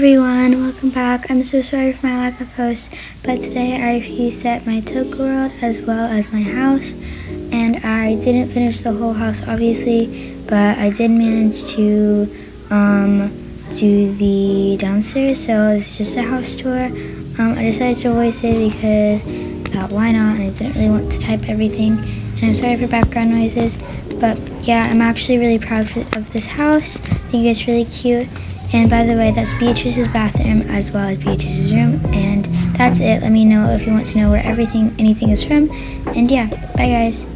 everyone, welcome back. I'm so sorry for my lack of host, but today I reset my Toca world as well as my house, and I didn't finish the whole house obviously, but I did manage to um, do the downstairs, so it's just a house tour. Um, I decided to voice it because I thought why not, and I didn't really want to type everything, and I'm sorry for background noises, but yeah, I'm actually really proud of this house. I think it's really cute. And by the way, that's Beatrice's bathroom as well as Beatrice's room. And that's it. Let me know if you want to know where everything, anything is from. And yeah, bye guys.